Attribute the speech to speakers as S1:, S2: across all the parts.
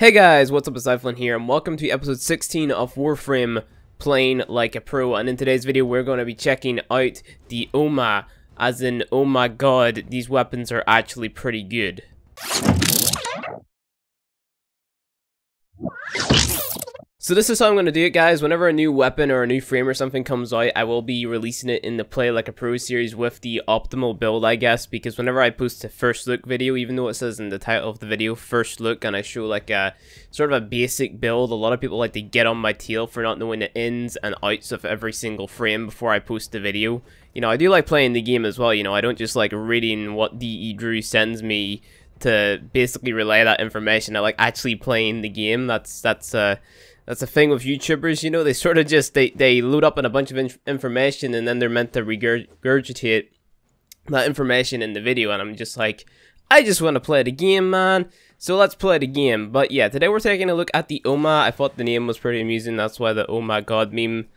S1: Hey guys, what's up, it's iFlynn here, and welcome to episode 16 of Warframe Playing Like a Pro, and in today's video we're going to be checking out the Ohma, as in, oh my god, these weapons are actually pretty good. So this is how I'm going to do it guys, whenever a new weapon or a new frame or something comes out, I will be releasing it in the Play Like a Pro series with the optimal build I guess, because whenever I post a first look video, even though it says in the title of the video, first look, and I show like a sort of a basic build, a lot of people like to get on my tail for not knowing the ins and outs of every single frame before I post the video. You know, I do like playing the game as well, you know, I don't just like reading what DE Drew sends me to basically relay that information. I like actually playing the game, that's, that's, uh, that's the thing with YouTubers, you know, they sort of just, they, they load up on a bunch of inf information and then they're meant to regurgitate that information in the video and I'm just like, I just want to play the game, man. So let's play the game. But yeah, today we're taking a look at the Ohma. I thought the name was pretty amusing. That's why the Oh my god meme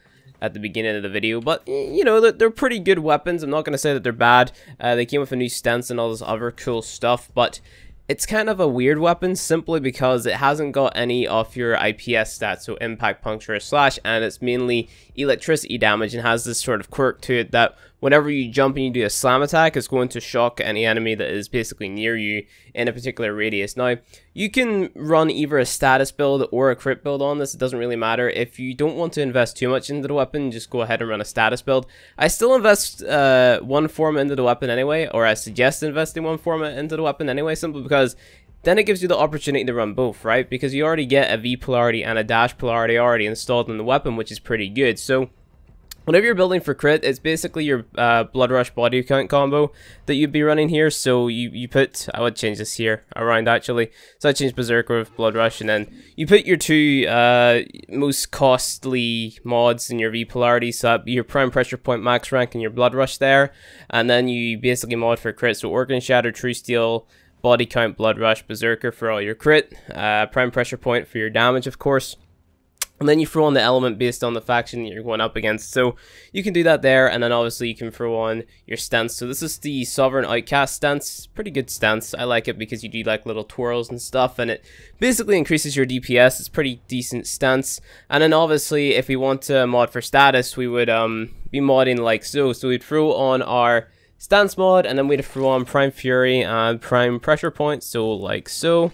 S1: at the beginning of the video. But, you know, they're pretty good weapons. I'm not going to say that they're bad. Uh, they came with a new stance and all this other cool stuff. But it's kind of a weird weapon simply because it hasn't got any of your IPS stats, so impact, puncture, slash, and it's mainly electricity damage and has this sort of quirk to it that whenever you jump and you do a slam attack, it's going to shock any enemy that is basically near you in a particular radius. Now, you can run either a status build or a crit build on this, it doesn't really matter. If you don't want to invest too much into the weapon, just go ahead and run a status build. I still invest uh, one form into the weapon anyway, or I suggest investing one form into the weapon anyway, simply because then it gives you the opportunity to run both, right? Because you already get a V polarity and a dash polarity already installed in the weapon, which is pretty good. So Whenever you're building for crit, it's basically your uh, Blood Rush body count combo that you'd be running here. So you, you put, I would change this here around actually. So I changed Berserker with Blood Rush and then you put your two uh, most costly mods in your V polarity. So your Prime Pressure Point max rank and your Blood Rush there. And then you basically mod for crit. So Organ Shatter, True Steel, Body Count, Blood Rush, Berserker for all your crit. Uh, Prime Pressure Point for your damage of course. And then you throw on the element based on the faction that you're going up against. So you can do that there, and then obviously you can throw on your stance. So this is the Sovereign Outcast stance. Pretty good stance. I like it because you do like little twirls and stuff, and it basically increases your DPS. It's pretty decent stance. And then obviously, if we want to mod for status, we would um be modding like so. So we'd throw on our stance mod, and then we'd throw on Prime Fury and Prime Pressure Point. So like so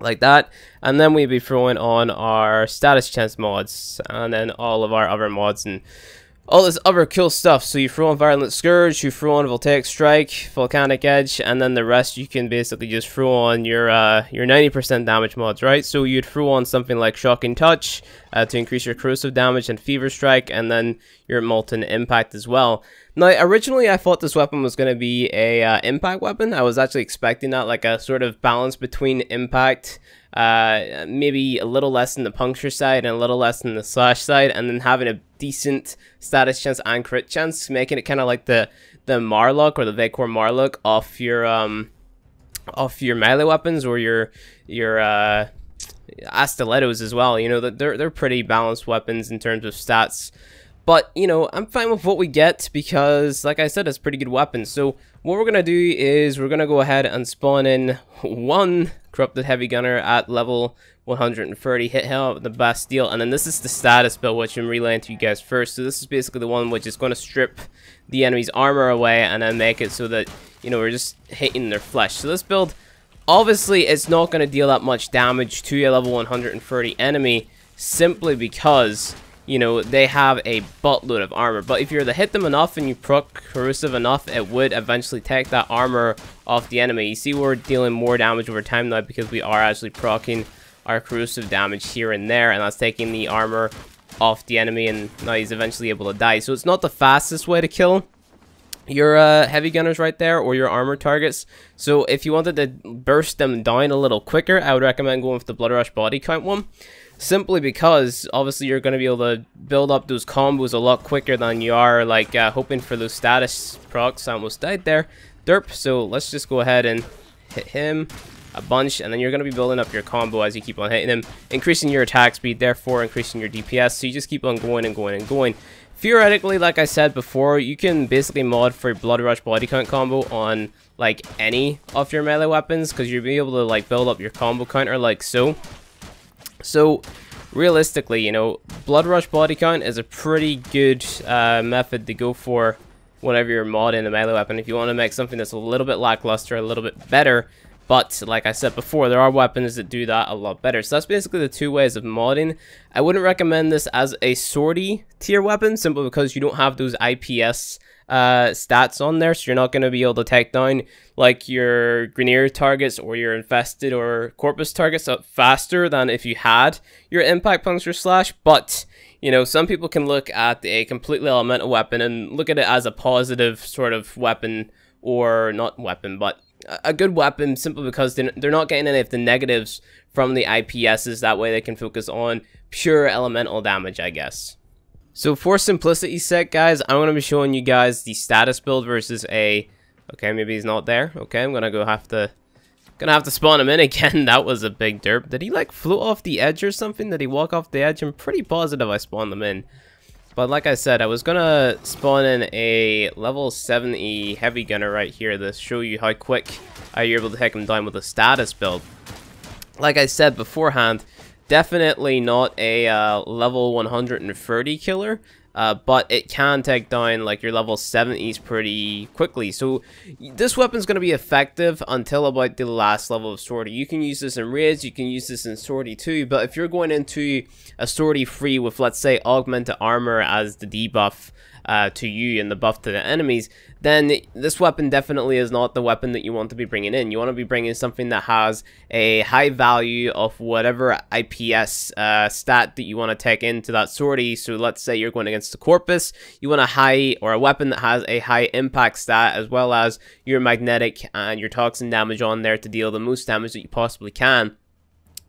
S1: like that. And then we'd be throwing on our status chance mods and then all of our other mods and all this other cool stuff. So you throw on Virulent Scourge you throw on Voltaic Strike Volcanic Edge and then the rest you can basically just throw on your uh, your 90% damage mods right? So you'd throw on something like Shocking Touch uh, to increase your corrosive damage and Fever Strike and then your Molten Impact as well. Now, originally I thought this weapon was going to be a uh, impact weapon. I was actually expecting that, like a sort of balance between impact, uh, maybe a little less in the puncture side and a little less in the slash side, and then having a decent status chance and crit chance, making it kind of like the the Marelok or the Vaykor Marelok off your um off your melee weapons or your your uh Astilettos as well. You know that they're they're pretty balanced weapons in terms of stats. But, you know, I'm fine with what we get because, like I said, it's pretty good weapon. So what we're going to do is we're going to go ahead and spawn in one Corrupted Heavy Gunner at level 130, hit with the Bastille, and then this is the status build, which I'm relaying to you guys first. So this is basically the one which is going to strip the enemy's armor away and then make it so that, you know, we're just hitting their flesh. So this build, obviously, it's not going to deal that much damage to a level 130 enemy simply because you know, they have a buttload of armor. But if you're to hit them enough and you proc corrosive enough, it would eventually take that armor off the enemy. You see we're dealing more damage over time now because we are actually procking our corrosive damage here and there, and that's taking the armor off the enemy, and now he's eventually able to die. So it's not the fastest way to kill your uh, heavy gunners right there, or your armor targets. So if you wanted to burst them down a little quicker, I would recommend going with the Blood Rush body count one simply because obviously you're going to be able to build up those combos a lot quicker than you are like uh, hoping for those status procs. I almost died there. Derp, so let's just go ahead and hit him a bunch and then you're going to be building up your combo as you keep on hitting him, increasing your attack speed, therefore increasing your DPS, so you just keep on going and going and going. Theoretically, like I said before, you can basically mod for Blood Rush body count combo on like any of your melee weapons because you'll be able to like build up your combo counter like so. So realistically, you know, Blood Rush body count is a pretty good uh, method to go for whenever you're modding a melee weapon. If you want to make something that's a little bit lackluster, a little bit better, but like I said before, there are weapons that do that a lot better. So that's basically the two ways of modding. I wouldn't recommend this as a sortie tier weapon simply because you don't have those IPS uh, stats on there, so you're not going to be able to take down like your Grineer targets or your infested or corpus targets up faster than if you had your impact puncture slash. But you know, some people can look at a completely elemental weapon and look at it as a positive sort of weapon or not weapon, but a good weapon simply because they're not getting any of the negatives from the IPSs. That way they can focus on pure elemental damage, I guess. So for simplicity's sake, guys, I'm going to be showing you guys the status build versus a... Okay, maybe he's not there. Okay, I'm going to go have to... Gonna have to spawn him in again. that was a big derp. Did he like float off the edge or something? Did he walk off the edge? I'm pretty positive I spawned them in. But like I said, I was gonna spawn in a level 70 heavy gunner right here to show you how quick you're able to take him down with a status build. Like I said beforehand, definitely not a uh, level 130 killer, uh, but it can take down like your level 70s pretty quickly. So this weapon's going to be effective until about the last level of Sortie. You can use this in Raids, you can use this in Sortie too, but if you're going into a Sortie free with let's say Augmented Armor as the debuff, uh, to you and the buff to the enemies, then this weapon definitely is not the weapon that you want to be bringing in. You want to be bringing something that has a high value of whatever IPS uh, stat that you want to take into that sortie. So let's say you're going against the Corpus, you want a high or a weapon that has a high impact stat as well as your magnetic and your toxin damage on there to deal the most damage that you possibly can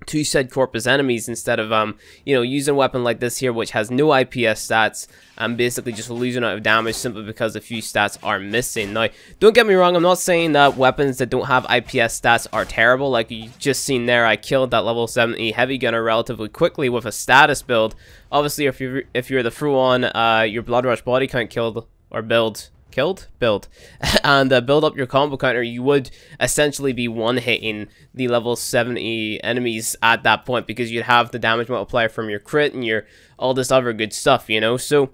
S1: to said corpus enemies instead of um you know using a weapon like this here which has no IPS stats and basically just losing out of damage simply because a few stats are missing. Now don't get me wrong I'm not saying that weapons that don't have IPS stats are terrible. Like you just seen there I killed that level 70 heavy gunner relatively quickly with a status build. Obviously if you're if you're the Fruon uh your blood rush body count killed or build killed build and uh, build up your combo counter. You would essentially be one hitting the level 70 enemies at that point because you'd have the damage multiplier from your crit and your all this other good stuff you know? So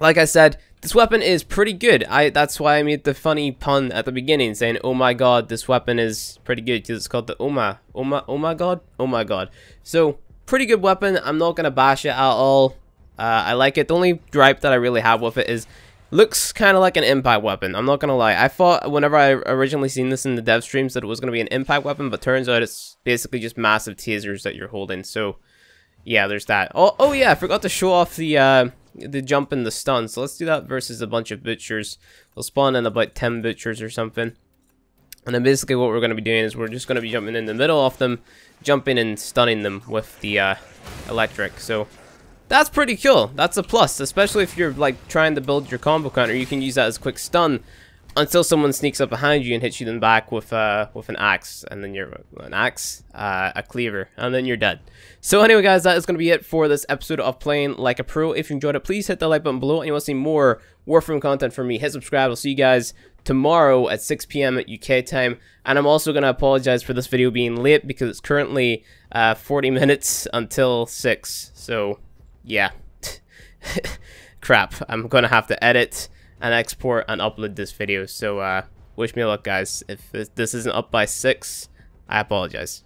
S1: like i said this weapon is pretty good. I that's why i made the funny pun at the beginning saying oh my god this weapon is pretty good because it's called the my oh my oh my god? Oh my god. So pretty good weapon. I'm not gonna bash it at all. Uh, I like it. The only gripe that I really have with it is Looks kind of like an impact weapon, I'm not gonna lie. I thought whenever I originally seen this in the dev streams that it was gonna be an impact weapon, but turns out it's basically just massive tasers that you're holding, so yeah, there's that. Oh, oh yeah, I forgot to show off the uh, the jump and the stun, so let's do that versus a bunch of butchers. We'll spawn in about 10 butchers or something. And then basically what we're going to be doing is we're just going to be jumping in the middle of them, jumping and stunning them with the uh, electric. So that's pretty cool. That's a plus, especially if you're like trying to build your combo counter. You can use that as quick stun until someone sneaks up behind you and hits you in the back with uh with an axe, and then you're an axe, uh, a cleaver, and then you're dead. So anyway, guys, that is going to be it for this episode of playing like a pro. If you enjoyed it, please hit the like button below, and you want to see more Warframe content from me. Hit subscribe. I'll see you guys tomorrow at 6 p.m. at UK time. And I'm also going to apologize for this video being late because it's currently uh, 40 minutes until 6. So yeah. Crap. I'm gonna have to edit and export and upload this video. So, uh, wish me luck, guys. If this isn't up by 6, I apologize.